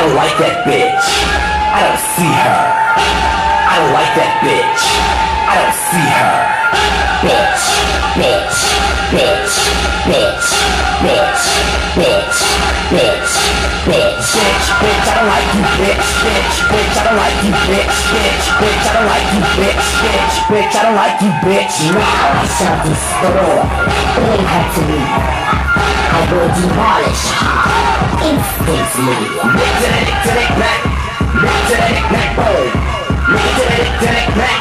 I don't like that bitch. I don't see her. I don't like that bitch. I don't see her. Bitch, bitch, bitch, bitch, bitch, bitch, bitch, bitch, bitch, bitch, I don't like you, bitch, bitch, bitch, I don't like you, bitch, bitch, bitch, I don't like you, bitch, bitch, bitch, I don't like you, bitch. Now I shall destroy all her to me. I will demolish instantly. Nick to the nick to the back, nick to the nick back, boom. Nick to the nick to the back,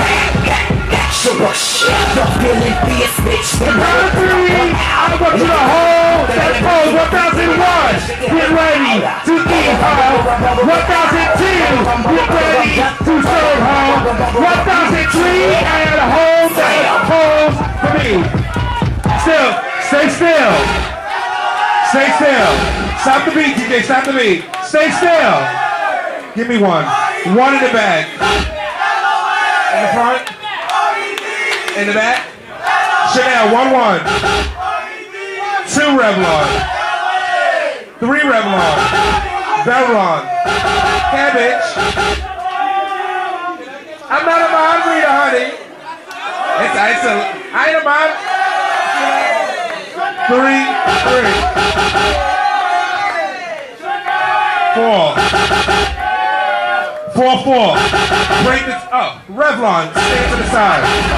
back, back, back, sugar shit. You're feeling fierce, bitch. Number three, I want you to hold that pose. 1001, get ready to eat her. 1002, get ready stay still. Stay still. Stop the beat, TJ. Stop the beat. Stay still. Give me one. One in the back. In the front. In the back. Chanel, one one. Two Revlon. Three Revlon. Belron. Cabbage. I'm not a margarita, honey. It's, it's a. Three, three. Four. Four, four. Break this up. Revlon, stand to the side.